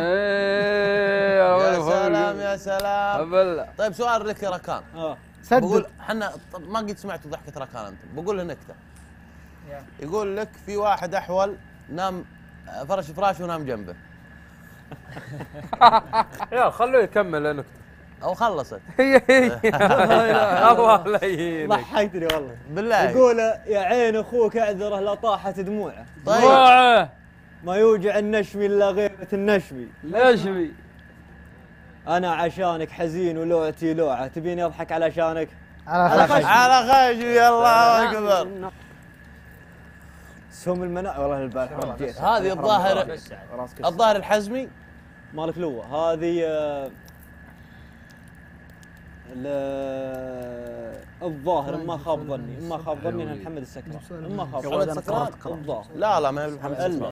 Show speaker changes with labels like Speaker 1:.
Speaker 1: يا سلام يا سلام.
Speaker 2: بالله
Speaker 1: طيب سؤال لك يا ركان.
Speaker 3: آه.
Speaker 1: بقول
Speaker 4: سدد.
Speaker 1: إحنا طب ما قد سمعتوا ضحكة ركان أنتم. بقول له نكتة. يقول لك في واحد أحول نام فرش فراش ونام جنبه.
Speaker 2: يا خلوه يكمل النكته
Speaker 1: أو خلصت.
Speaker 2: هي هي الله لا يهينك.
Speaker 3: ضحكتني والله.
Speaker 1: بالله.
Speaker 3: يقول يا عين أخوك أعذره لا طاحت دموعه.
Speaker 1: طيب.
Speaker 3: ما يوجع النشمي إلا غيبة النشمي
Speaker 2: ليش بي
Speaker 3: أنا عشانك حزين ولوعتي لوعه تبيني أضحك علشانك
Speaker 4: على
Speaker 3: على
Speaker 4: خشم
Speaker 1: على خشمي الله أكبر.
Speaker 3: سهم المناع والله البارح رجيت
Speaker 1: هذه الظاهر الظاهر الحزمي.
Speaker 3: مالك لوه هذه آه، ال- الظاهر. ما خاب ظني. ما خاب ظني محمد السكران. ما خاب
Speaker 1: محمد
Speaker 3: ظني.
Speaker 1: السكران؟
Speaker 3: الظاهر.
Speaker 1: لا لا ما هي محمد
Speaker 3: الا